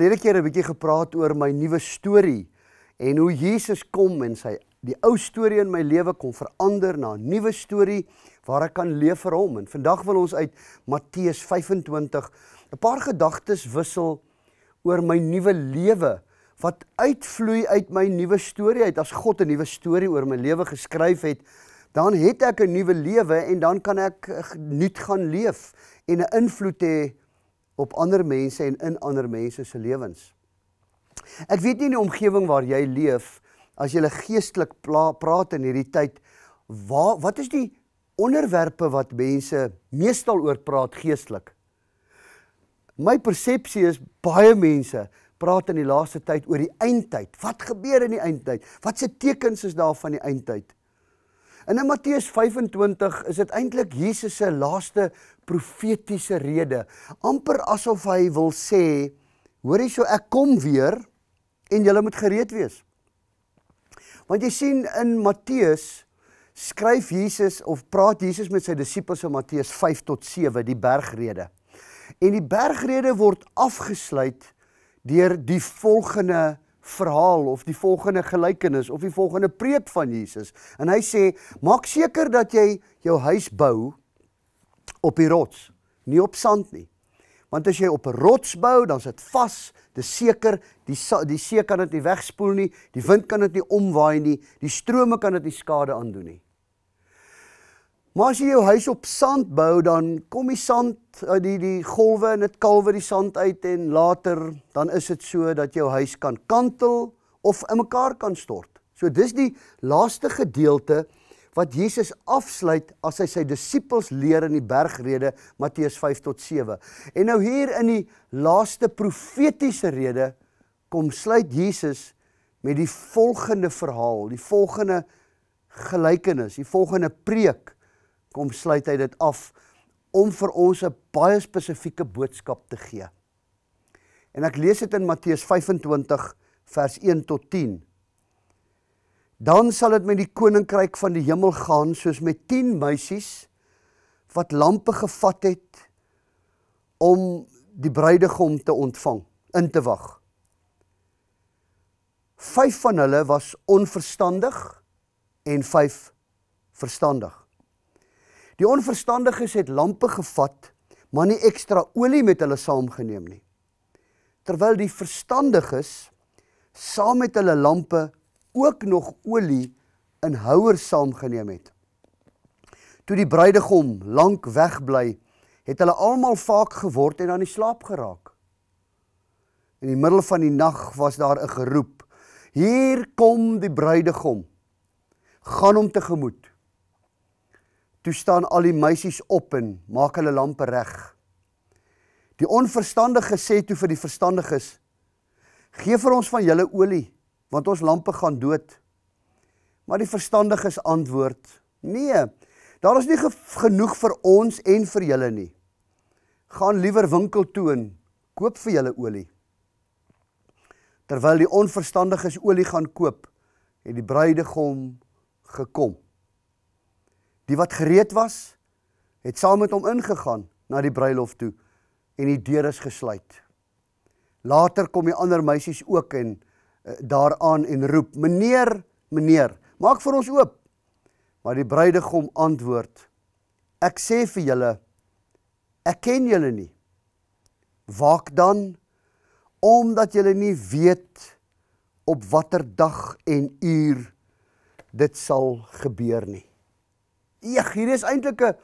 Verlede keer 'n bietjie gepraat oor my nuwe storie en hoe Jesus kom en sy die ou storie in my lewe kom verander na 'n nuwe storie waar ek kan leef vir hom. En vandag wil ons uit Matteus 25 'n paar gedagtes wissel oor my nuwe lewe wat uitvloei uit my nuwe storie uit. As God 'n nuwe storie oor my lewe geskryf het, dan het ek 'n nuwe lewe en dan kan ek nuut gaan leef en 'n invloed hê op ander mense en in ander mense se lewens. Ek weet nie in die omgewing waar jy leef as jy geestelik praat in hierdie tyd, waar wat is die onderwerpe wat mense meestal oor praat geestelik? My persepsie is baie mense praat in die laaste tyd oor die eindtyd. Wat gebeur in die eindtyd? Wat se tekens is daar van die eindtyd? En in Matteus 25 is dit eintlik Jesus se laaste profetiese rede, amper asof hy wil sê, hoor hierso ek kom weer en julle moet gereed wees. Want jy sien in Matteus skryf Jesus of praat Jesus met sy disippels in Matteus 5 tot 7 die bergrede. En die bergrede word afgesluit deur die volgende verhaal of die volgende gelykenis of die volgende preek van Jesus. En hy sê: "Maak seker dat jy jou huis bou op die rots, nie op sand nie. Want as jy op 'n rots bou, dan is dit vas, dis seker, die die see kan dit nie wegspoel nie, die wind kan dit nie omwaai nie, die strome kan dit nie skade aandoen nie." Maar as jy jou huis op sand bou, dan kom die sand eh, die die golwe en dit kalwe die sand uit en later dan is dit so dat jou huis kan kantel of in mekaar kan stort. So dis die laaste gedeelte wat Jesus afsluit as hy sy disippels leer in die bergrede Matteus 5 tot 7. En nou hier in die laaste profetiese rede kom sluit Jesus met die volgende verhaal, die volgende gelykenis, die volgende preek kom sluit hy dit af om vir ons 'n baie spesifieke boodskap te gee. En ek lees dit in Matteus 25 vers 1 tot 10. Dan sal dit met die koninkryk van die hemel gaan soos met 10 meisies wat lampe gevat het om die bruidegom te ontvang, in te wag. Vyf van hulle was onverstandig en vyf verstandig. Die onverstandiges het lampe gevat, maar nie ekstra olie met hulle saamgeneem nie. Terwyl die verstandiges saam met hulle lampe ook nog olie in houers saamgeneem het. Toe die bruidegom lank wegbly, het hulle almal vaak geword en aan die slaap geraak. In die middel van die nag was daar 'n geroep: "Hier kom die bruidegom. Gaan hom tegemoet." Toe staan al die meisies op en maak hulle lampe reg. Die onverstandige sê toe vir die verstandiges: "Gee vir ons van julle olie, want ons lampe gaan dood." Maar die verstandiges antwoord: "Nee, daar is nie genoeg vir ons en vir julle nie. Gaan liewer winkel toe en koop vir julle olie." Terwyl die onverstandiges olie gaan koop, het die bruidegom gekom. Die wat gereed was, het saam met hom ingegaan na die bruilof toe en die deur is gesluit. Later kom die ander meisies ook en daaraan en roep: "Meneer, meneer, maak vir ons oop." Maar die bruidegom antwoord: "Ek sê vir julle, ek ken julle nie. Waak dan omdat julle nie weet op watter dag en uur dit sal gebeur nie." Eeg, hier is eintlik 'n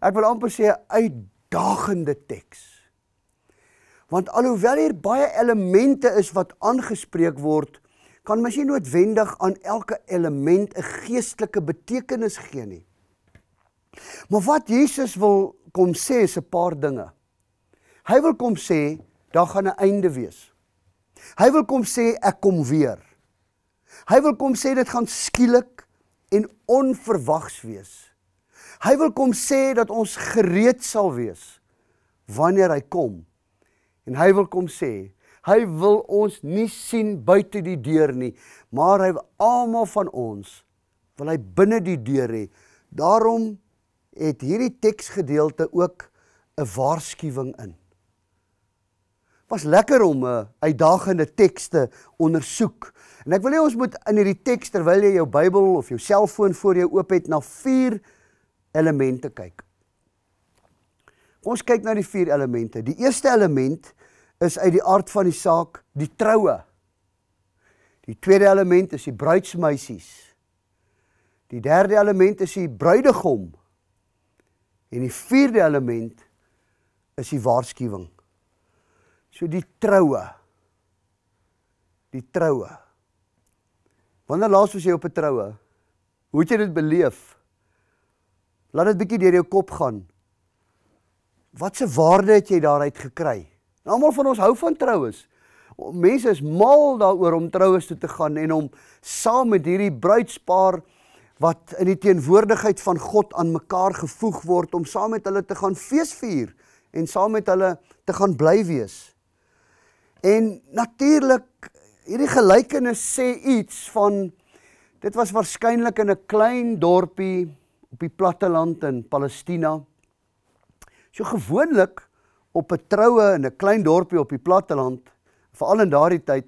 ek wil amper sê 'n uitdagende teks. Want alhoewel hier baie elemente is wat aangespreek word, kan mens nie noodwendig aan elke element 'n geestelike betekenis gee nie. Maar wat Jesus wil kom sê is 'n paar dinge. Hy wil kom sê daar gaan 'n einde wees. Hy wil kom sê ek kom weer. Hy wil kom sê dit gaan skielik en onverwags wees. Hy wil kom sê dat ons gereed sal wees wanneer hy kom. En hy wil kom sê, hy wil ons nie sien buite die deur nie, maar hy wil almal van ons wil hy binne die deur hê. Daarom het hierdie teksgedeelte ook 'n waarskuwing in. Was lekker om 'n uitdagende teks te ondersoek. En ek wil hê ons moet in hierdie teks terwyl jy jou Bybel of jou selfoon voor jou oop het na vier elemente kyk. Ons kyk na die vier elemente. Die eerste element is uit die aard van die saak die troue. Die tweede element is die bruidsmeisies. Die derde element is die bruidegom. En die vierde element is die waarskuwing. So die troue. Die troue. Wanneer laas was jy op 'n troue? Hoe het jy dit beleef? Laat dit bietjie deur jou kop gaan. Watse waarde het jy daaruit gekry? Almal van ons hou van troues. Mense is mal daaroor om troues toe te gaan en om saam met hierdie bruidspaar wat in die teenwoordigheid van God aan mekaar gevoeg word om saam met hulle te gaan feesvier en saam met hulle te gaan bly wees. En natuurlik hierdie gelykenis sê iets van dit was waarskynlik in 'n klein dorpie op die platteland in Palestina. So gewoonlik op 'n troue in 'n klein dorpie op die platteland, veral in daardie tyd,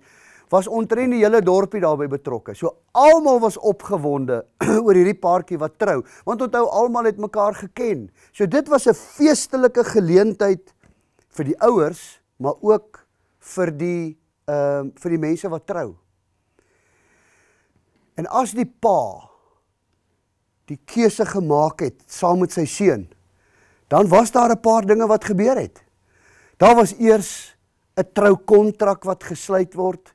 was omtrent die hele dorpie daarbey betrokke. So almal was opgewonde oor hierdie paartjie wat trou, want onthou almal het mekaar geken. So dit was 'n feestelike geleentheid vir die ouers, maar ook vir die ehm uh, vir die mense wat trou. En as die pa die keuse gemaak het saam met sy seun, dan was daar 'n paar dinge wat gebeur het. Daar was eers 'n troukontrak wat gesluit word.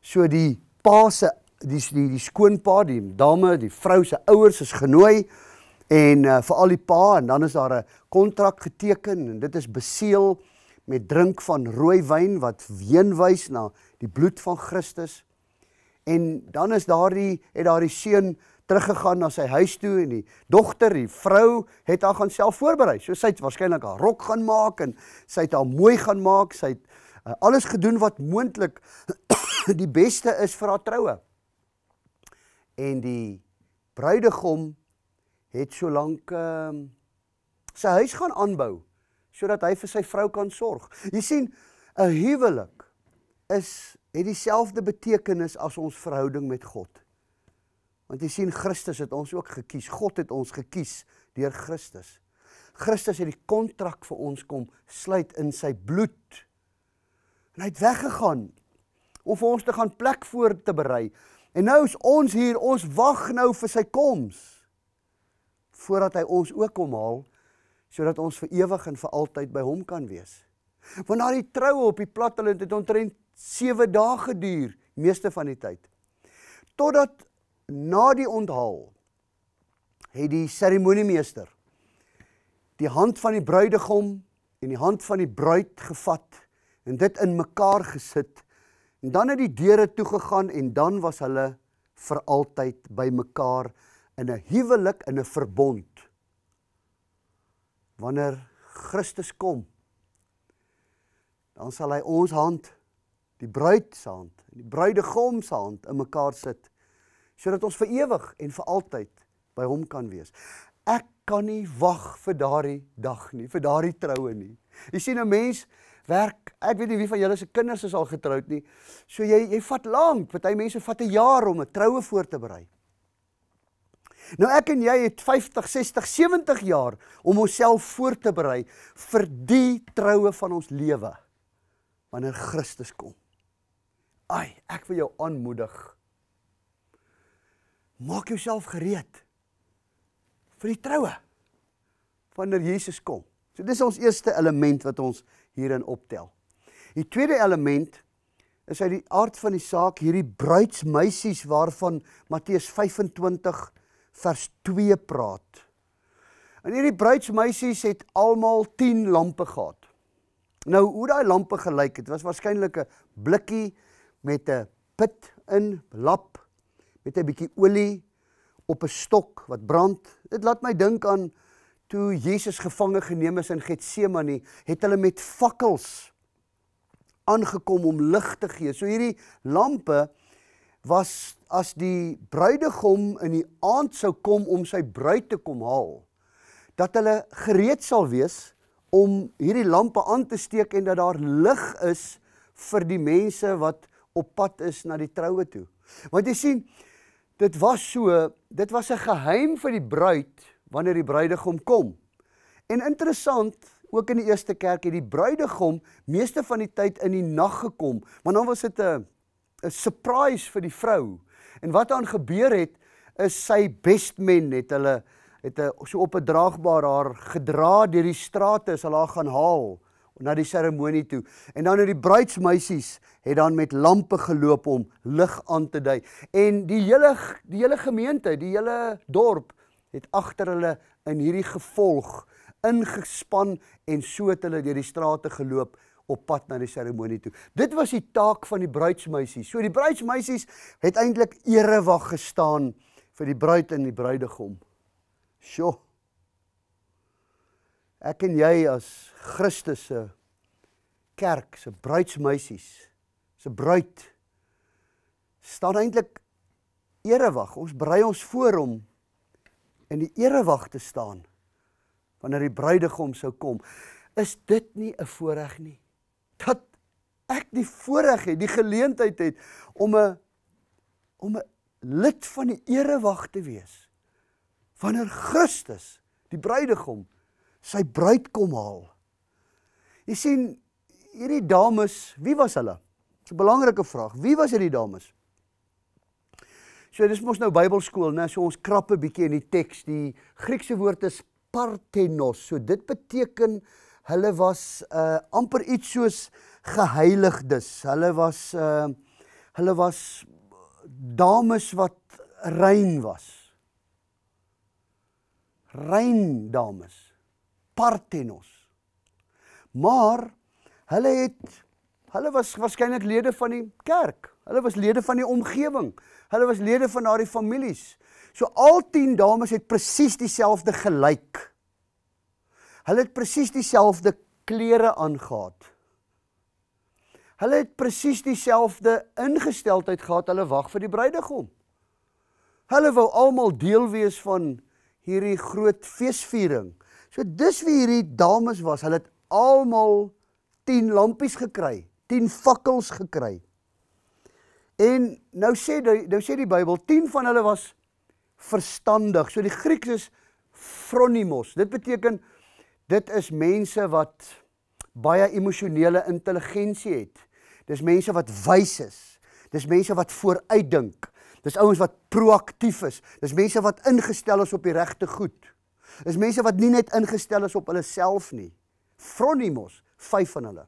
So die pa se die die die skoonpa, die dame, die vrou se ouers is genooi en uh, vir al die pa en dan is daar 'n kontrak geteken en dit is beseël met drink van rooi wyn wat heenwys na die bloed van Christus. En dan is daardie het daardie seun teruggegaan na sy huis toe en die dogter, die vrou het haar gaan self voorberei. So sy het waarskynlik haar rok gaan maak en sy het haar mooi gaan maak. Sy het uh, alles gedoen wat moontlik die beste is vir haar troue. En die bruidegom het so lank ehm uh, sy huis gaan aanbou sodat hy vir sy vrou kan sorg. Jy sien, 'n huwelik is het dieselfde betekenis as ons verhouding met God. Want jy sien Christus het ons ook gekies. God het ons gekies deur Christus. Christus het die kontrak vir ons kom sluit in sy bloed. En hy het weggegaan om vir ons te gaan plek voor te berei. En nou is ons hier, ons wag nou vir sy koms. Voordat hy ons ook kom haal sodat ons vir ewig en vir altyd by hom kan wees. Want na die troue op die platteland het omtrent 7 dae geduur, meeste van die tyd. Totdat na die onthaal het die seremoniemeester die hand van die bruidegom en die hand van die bruid gevat en dit in mekaar gesit En dan het die deure toegegaan en dan was hulle vir altyd by mekaar in 'n huwelik in 'n verbond. Wanneer Christus kom, dan sal hy ons hand, die bruid se hand, die bruidegom se hand in mekaar sit sodat ons vir ewig en vir altyd by hom kan wees. Ek kan nie wag vir daardie dag nie, vir daardie troue nie. Jy sien 'n mens werk. Ek weet nie wie van julle se kinders is al getroud nie. So jy jy vat lank. Party mense vat 'n jaar om 'n troue voor te berei. Nou ek en jy het 50, 60, 70 jaar om onsself voor te berei vir die troue van ons lewe wanneer Christus kom. Ai, ek wil jou aanmoedig. Maak jouself gereed vir die troue wanneer Jesus kom. So dis ons eerste element wat ons hierin optel. Die tweede element is uit die aard van die saak hierdie bruidsmeisies waarvan Matteus 25 vers 2 praat. En hierdie bruidsmeisies het almal 10 lampe gehad. Nou hoe daai lampe gelyk het, was waarskynlik 'n blikkie met 'n pit in, lap met 'n bietjie olie op 'n stok wat brand. Dit laat my dink aan toe Jesus gevange geneem is in Getsemane, het hulle met fakkels aangekom om lig te gee. So hierdie lampe was as die bruidegom in die aand sou kom om sy bruid te kom haal, dat hulle gereed sal wees om hierdie lampe aan te steek en dat daar lig is vir die mense wat op pad is na die troue toe. Want jy sien, dit was so, dit was 'n geheim vir die bruid wanneer die bruidegom kom. En interessant, ook in die eerste kerk het die bruidegom meeste van die tyd in die nag gekom, want dan was dit 'n 'n surprise vir die vrou. En wat dan gebeur het is sy bestmen het hulle het 'n so op 'n draagbaar haar gedra deur die strate as hulle haar gaan haal na die seremonie toe. En dan het die bruidsmeisies het dan met lampe geloop om lig aan te dui. En die hele die hele gemeente, die hele dorp het agter hulle in hierdie gevolg ingespan en so het hulle deur die strate geloop op pad na die seremonie toe. Dit was die taak van die bruidsmeisies. So die bruidsmeisies het eintlik erewag gestaan vir die bruid en die bruidegom. Sjoe. Ek en jy as Christus se kerk se bruidsmeisies se bruid staan eintlik erewag. Ons berei ons voor om in die erewag te staan wanneer die bruidegom sou kom. Is dit nie 'n voorreg nie? Dat ek die voorreg het, die geleentheid het om 'n om 'n lid van die erewag te wees wanneer Christus, die bruidegom, sy bruid kom haal. Jy sien, hierdie dames, wie was hulle? Dis 'n belangrike vraag. Wie was hierdie dames? So dis mos nou Bybelskool, né? So ons krap 'n bietjie in die teks. Die Griekse woord is parthenos. So dit beteken hulle was uh amper iets soos geheiligdes. Hulle was uh hulle was dames wat rein was rein dames parthenos. Maar hulle het hulle was waarskynlik lede van die kerk. Hulle was lede van die omgewing hulle was lede van daardie families. So al 10 dames het presies dieselfde gelyk hulle het presies dieselfde klere aangetree hulle het presies dieselfde ingesteldheid gehad. Hulle wag vir die bruidegom. Hulle wou almal deel wees van hierdie groot feesviering. So dis wie hierdie dames was. Hulle het almal 10 lampies gekry, 10 fakkels gekry. En nou sê die nou sê die Bybel 10 van hulle was verstandig. So die Grieks is phronimos. Dit beteken dit is mense wat baie emosionele intelligensie het. Dis mense wat wys is. Dis mense wat vooruitdink. Dis ouens wat proaktief is. Dis mense wat ingestel is op die regte goed. Dis mense wat nie net ingestel is op hulle self nie. Phronimos, vyf van hulle.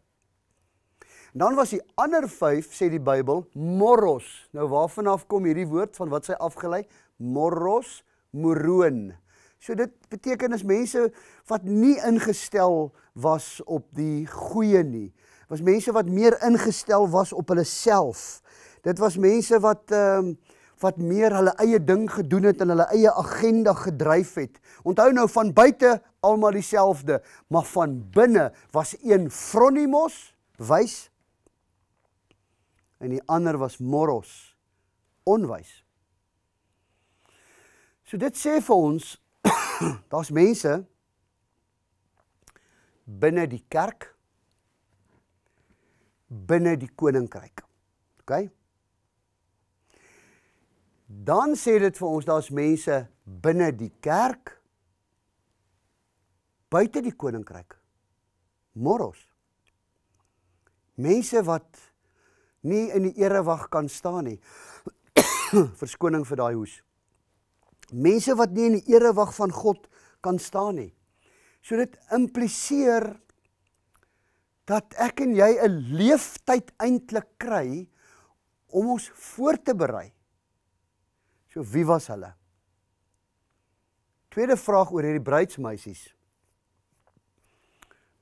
En dan was die ander vyf sê die Bybel moros. Nou waarvan af kom hierdie woord van wat sy afgelei? Moros, moroon. So dit beteken is mense wat nie ingestel was op die goeie nie. Was mense wat meer ingestel was op hulle self. Dit was mense wat ehm uh, wat meer hulle eie ding gedoen het en hulle eie agenda gedryf het. Onthou nou van buite almal dieselfde, maar van binne was een Phronimos, wys en die ander was Moros, onwys. So dit sê vir ons daar's mense binne die kerk binne die koninkryk. OK? Dan sê dit vir ons daar's mense binne die kerk buite die koninkryk moros mense wat nie in die erewag kan staan nie. Verskoning vir daai hoes. Mense wat nie in die erewag van God kan staan nie. So dit impliseer dat ek en jy 'n leeftyd eintlik kry om ons voor te berei So wie was hulle? Tweede vraag oor hierdie bruidsmeisies.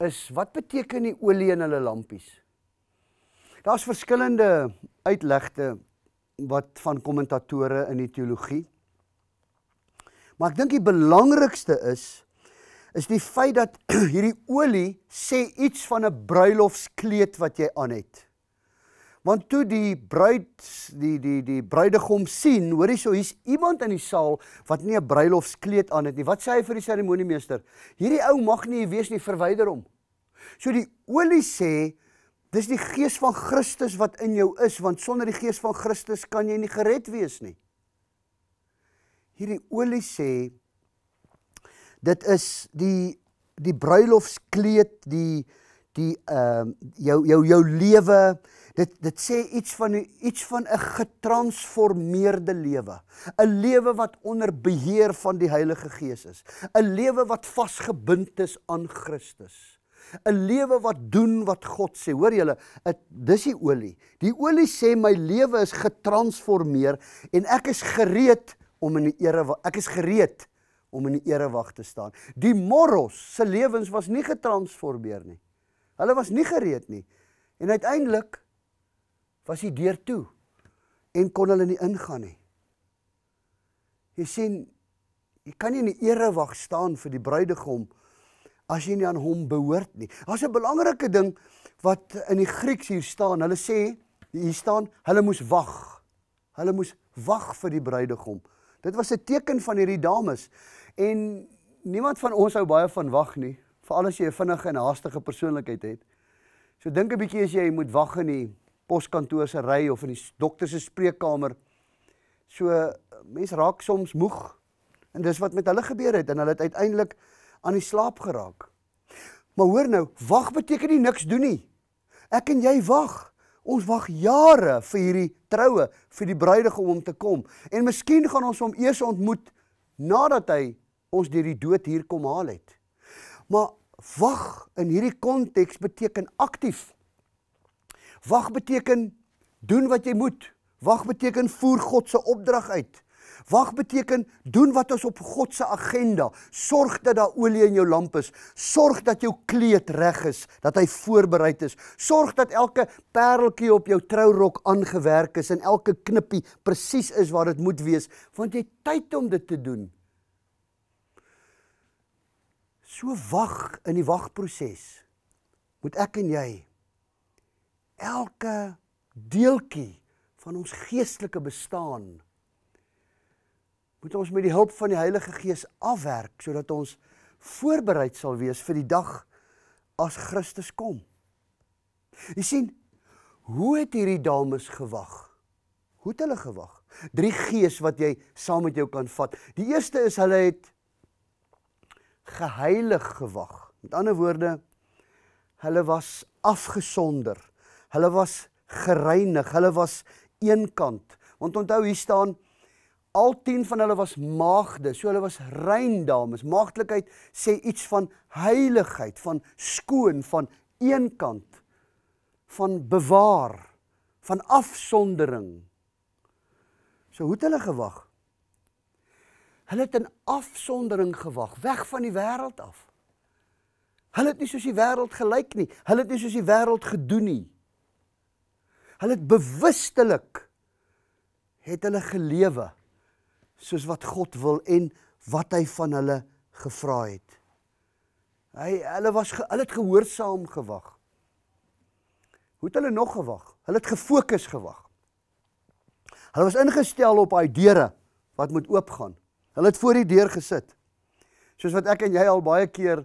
Is wat beteken die olie in hulle lampies? Daar's verskillende uitlegte wat van kommentatore in die teologie. Maar ek dink die belangrikste is is die feit dat hierdie olie sê iets van 'n bruilofskleed wat jy aan het. Want toe die bruid die die die bruidegom sien, hoor jy so hier's iemand in die saal wat nie 'n bruilofskleed aan het nie. Wat sê hy vir die seremoniemeester? Hierdie ou mag nie hier wees nie, verwyder hom. So die olie sê dis die gees van Christus wat in jou is, want sonder die gees van Christus kan jy nie gered wees nie. Hierdie olie sê dit is die die bruilofskleed, die die ehm uh, jou jou jou lewe dit dit sê iets van iets van 'n getransformeerde lewe. 'n lewe wat onder beheer van die Heilige Gees is. 'n lewe wat vasgebind is aan Christus. 'n lewe wat doen wat God sê. Hoor julle dis die olie. Die olie sê my lewe is getransformeer en ek is gereed om in die ere ek is gereed om in die erewag te staan. Die moros se lewens was nie getransformeer nie. Hulle was nie gereed nie. En uiteindelik was die deur toe en kon hulle nie ingaan nie. Jy sien, jy kan nie in die erewag staan vir die bruidegom as jy nie aan hom behoort nie. Daar's 'n belangrike ding wat in die Grieks hier staan. Hulle sê hier staan, hulle moes wag. Hulle moes wag vir die bruidegom. Dit was 'n teken van hierdie dames en niemand van ons hou baie van wag nie veral as jy 'n vinnige en haastige persoonlikheid het. So dink 'n bietjie as jy moet wag in die poskantoor se ry of in die dokter se spreekkamer. So mense raak soms moeg en dis wat met hulle gebeur het en hulle het uiteindelik aan die slaap geraak. Maar hoor nou, wag beteken nie niks doen nie. Ek en jy wag. Ons wag jare vir hierdie troue, vir die bruidegom om te kom. En miskien gaan ons hom eers ontmoet nadat hy ons deur die dood hier kom haal het. Maar wag in hierdie konteks beteken aktief. Wag beteken doen wat jy moet. Wag beteken voer God se opdrag uit. Wag beteken doen wat is op God se agenda. Sorg dat daar olie in jou lamp is. Sorg dat jou kleed reg is, dat hy voorberei is. Sorg dat elke pareltjie op jou trourok aangewerk is en elke knippie presies is waar dit moet wees, want jy het tyd om dit te doen. So wag in die wagproses. Moet ek en jy elke deeltjie van ons geestelike bestaan moet ons met die hulp van die Heilige Gees afwerk sodat ons voorbereid sal wees vir die dag as Christus kom. Jy sien, hoe het hierdie dames gewag? Hoe het hulle gewag? Drie gees wat jy saam met jou kan vat. Die eerste is hulle het geheilig gewag. Met ander woorde, hulle was afgesonder. Hulle was gereinig. Hulle was eenkant. Want onthou hier staan al 10 van hulle was maagde. So hulle was rein dames. Maagdelikheid sê iets van heiligheid, van skoon, van eenkant, van bewaar, van afsondering. So hoe het hulle gewag? Hulle het in afsondering gewag, weg van die wêreld af. Hulle het nie soos die wêreld gelyk nie. Hulle het nie soos die wêreld gedoen nie. Hulle het bewustelik het hulle gelewe soos wat God wil en wat hy van hulle gevra het. Hy hulle was hulle het gehoorsaam gewag. Hoe het hulle nog gewag? Hulle het gefokus gewag. Hulle was ingestel op daai deure wat moet oopgaan. Hulle het voor die deur gesit. Soos wat ek en jy al baie keer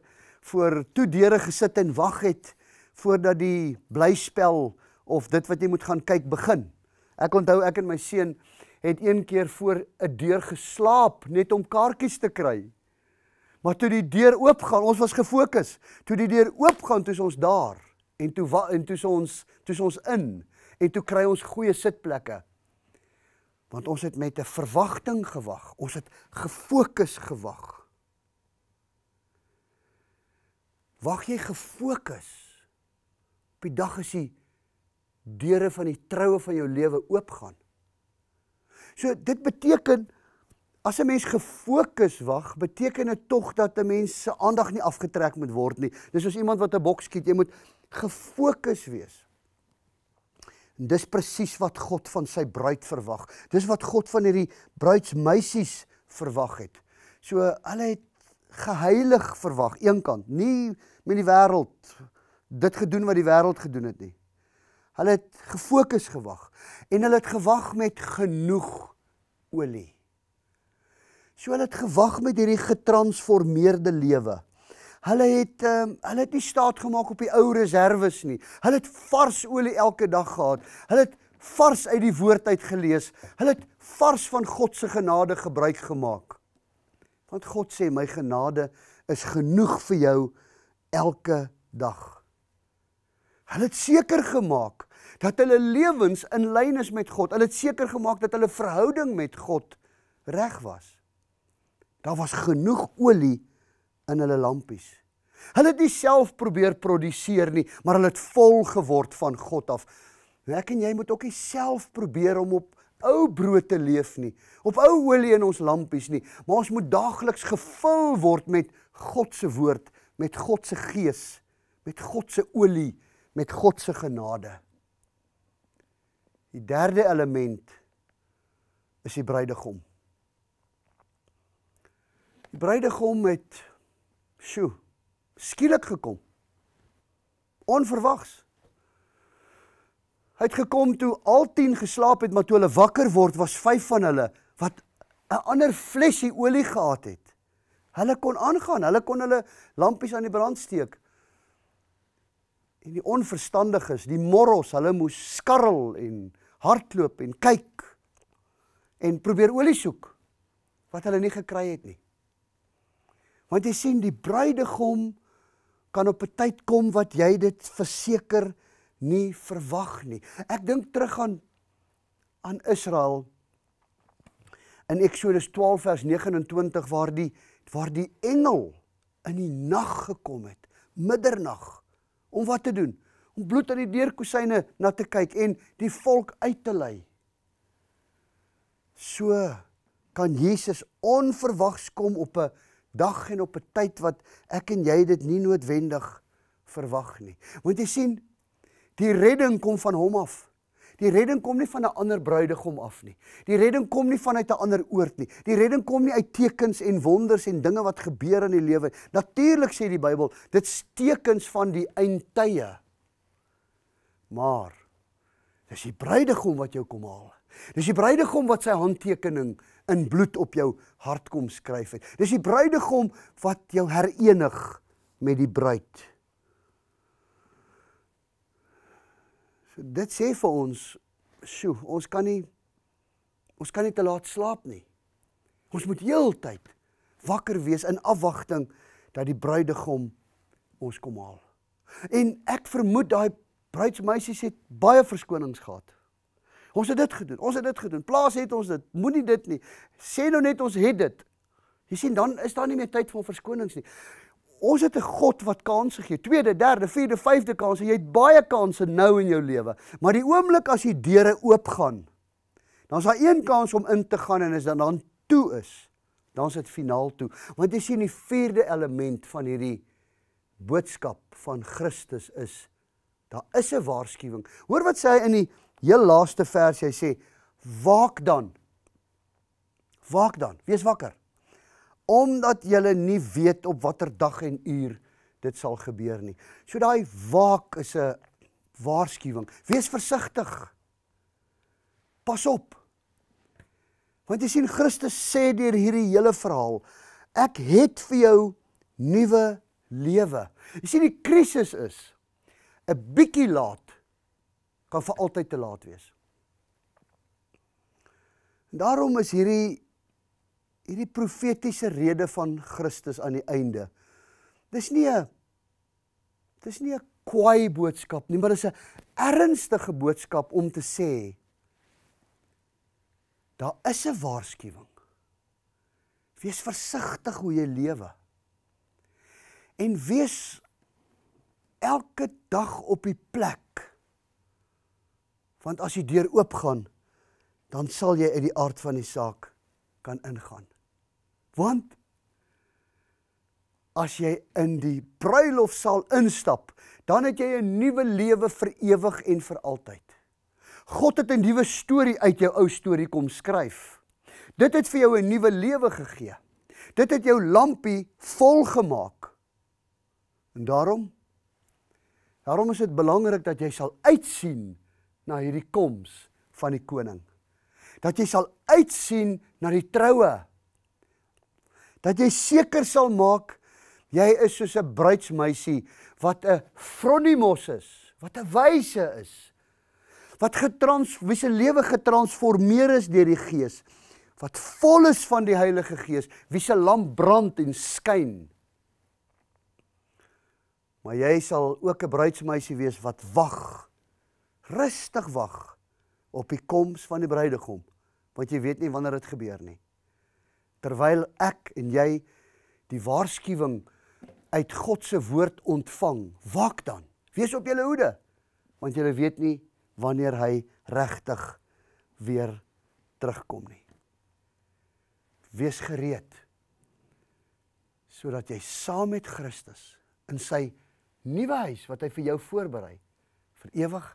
voor toe deure gesit en wag het voordat die blyspel of dit wat jy moet gaan kyk begin. Ek onthou ek en my seun het een keer voor 'n deur geslaap net om kaartjies te kry. Maar toe die deur oopgaan, ons was gefokus. Toe die deur oopgaan, toe is ons daar en toe en toe ons toe ons in en toe kry ons goeie sitplekke want ons het met 'n verwagting gewag. Ons het gefokus gewag. Wag jy gefokus op die dag as die deure van die troue van jou lewe oopgaan. So dit beteken as 'n mens gefokus wag, beteken dit tog dat 'n mens se aandag nie afgetrek moet word nie. Dis soos iemand wat 'n boks skiet, jy moet gefokus wees. En dis presies wat God van sy bruid verwag. Dis wat God van hierdie bruidsmeisies verwag het. So hulle het geheilig verwag eenkant, nie met die wêreld dit gedoen wat die wêreld gedoen het nie. Hulle het gefokus gewag en hulle het gewag met genoeg olie. So hulle het gewag met hierdie getransformeerde lewe. Hulle het um, hulle het nie staat gemaak op die ou reserves nie. Hulle het vars olie elke dag gehad. Hulle het vars uit die woord uit gelees. Hulle het vars van God se genade gebruik gemaak. Want God sê my genade is genoeg vir jou elke dag. Hulle het seker gemaak dat hulle lewens in lyn is met God. Hulle het seker gemaak dat hulle verhouding met God reg was. Daar was genoeg olie in hulle lampies. Hulle het nie self probeer produseer nie, maar hulle het vol geword van God af. Ek en jy moet ook nie self probeer om op ou brood te leef nie, op ou olie in ons lampies nie, maar ons moet daagliks gevul word met God se woord, met God se gees, met God se olie, met God se genade. Die derde element is die bruidegom. Die bruidegom het sjo skielik gekom. Onverwags. Hy het gekom toe al 10 geslaap het, maar toe hulle wakker word, was 5 van hulle wat 'n ander flesie olie gehad het. Hulle kon aangaan, hulle kon hulle lampies aan die brand steek. En die onverstandiges, die morros, hulle moes skarrel en hardloop en kyk en probeer olie soek wat hulle nie gekry het nie. Want jy sien die bruidegom kan op 'n tyd kom wat jy dit verseker nie verwag nie. Ek dink terug aan aan Israel in Eksodus 12 vers 29 waar die waar die engel in die nag gekom het, middernag om wat te doen? om bloed aan die deurkusyne na te kyk en die volk uit te lei. So kan Jesus onverwags kom op 'n dag en op 'n tyd wat ek en jy dit nie noodwendig verwag nie. Want jy sien, die redding kom van hom af. Die redding kom nie van 'n ander bruidegom af nie. Die redding kom nie vanuit 'n ander oord nie. Die redding kom nie uit tekens en wonders en dinge wat gebeur in die lewe. Natuurlik sê die Bybel, dit stekens van die eindtye. Maar dis die bruidegom wat jou kom haal. Dis die bruidegom wat sy handtekening in bloed op jou hart kom skryf het. Dis die bruidegom wat jou herenig met die bruid. So dit sê vir ons, sjoe, ons kan nie ons kan nie te laat slaap nie. Ons moet heeltyd wakker wees in afwagting dat die bruidegom ons kom haal. En ek vermoed daai bruidsmeisies het baie verskonings gehad. Ons het dit gedoen. Ons het dit gedoen. Plaas het ons dit. Moenie dit nie. Sê nou net ons het dit. Jy sien dan is daar nie meer tyd vir verskonings nie. Ons het 'n God wat kansse gee. Tweede, derde, vierde, vyfde kansse. Jy het baie kansse nou in jou lewe. Maar die oomblik as die deure oopgaan, dan is daar een kans om in te gaan en as dan dan toe is, dan is dit finaal toe. Want jy sien die vierde element van hierdie boodskap van Christus is Daar is 'n waarskuwing. Hoor wat sê hy in die heel laaste vers, hy sê: "Waak dan. Waak dan. Wees wakker. Omdat jy nie weet op watter dag en uur dit sal gebeur nie." So daai waak is 'n waarskuwing. Wees versigtig. Pas op. Want jy sien Christus sê deur hierdie hele verhaal, ek het vir jou nuwe lewe. Jy sien die krisis is 'n bietjie laat kan vir altyd te laat wees. En daarom is hierdie hierdie profetiese rede van Christus aan die einde. Dis nie 'n dis nie 'n kwaai boodskap nie, maar dis 'n ernstige boodskap om te sê daar is 'n waarskuwing. Wees versigtig hoe jy lewe. En wees elke dag op die plek. Want as die deur oopgaan, dan sal jy uit die aard van die saak kan ingaan. Want as jy in die bruilofsaal instap, dan het jy 'n nuwe lewe vir ewig en vir altyd. God het 'n nuwe storie uit jou ou storie kom skryf. Dit het vir jou 'n nuwe lewe gegee. Dit het jou lampie vol gemaak. En daarom Daarom is dit belangrik dat jy sal uitsien na hierdie koms van die koning. Dat jy sal uitsien na die troue. Dat jy seker sal maak jy is soos 'n bruidsmeisie wat 'n fronimos is, wat 'n wyse is. Wat getrans wie se lewe getransformeer is deur die Gees, wat vol is van die Heilige Gees, wie se lamp brand en skyn. Maar jy sal ook 'n bruidsmeisie wees wat wag. Rustig wag op die koms van die bruidegom, want jy weet nie wanneer dit gebeur nie. Terwyl ek en jy die waarskuwing uit God se woord ontvang, waak dan. Wees op julle hoede, want julle weet nie wanneer hy regtig weer terugkom nie. Wees gereed sodat jy saam met Christus in sy nuwe huis wat hy vir jou voorberei vir ewig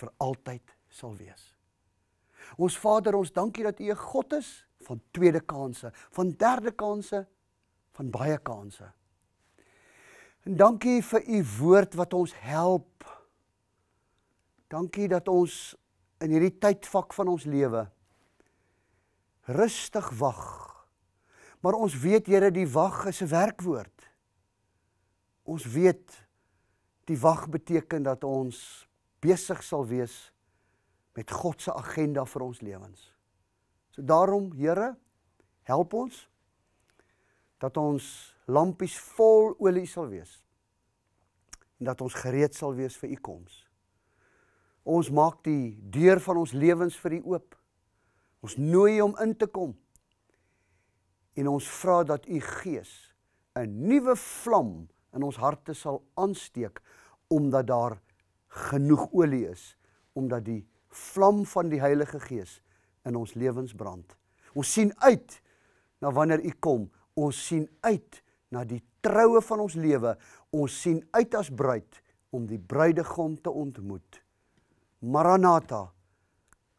vir altyd sal wees. Ons Vader, ons dankie dat U 'n God is van tweede kansse, van derde kansse, van baie kansse. En dankie vir u woord wat ons help. Dankie dat ons in hierdie tydvak van ons lewe rustig wag. Maar ons weet Here die wag is 'n werkwoord. Ons weet die wag beteken dat ons besig sal wees met God se agenda vir ons lewens. So daarom Here, help ons dat ons lampies vol olie sal wees en dat ons gereed sal wees vir u koms. Ons maak die deur van ons lewens vir u oop. Ons nooi hom in te kom. En ons vra dat u Gees 'n nuwe vlam in ons harte sal aansteek omdat daar genoeg olie is omdat die vlam van die Heilige Gees in ons lewens brand. Ons sien uit na wanneer u kom. Ons sien uit na die troue van ons lewe. Ons sien uit as bruid om die bruidegom te ontmoet. Maranatha.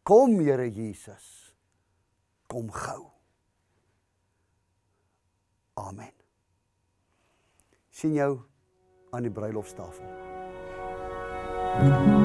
Kom Here Jesus. Kom gou. Amen. sien jou aan die bruilofstafel. Thank you.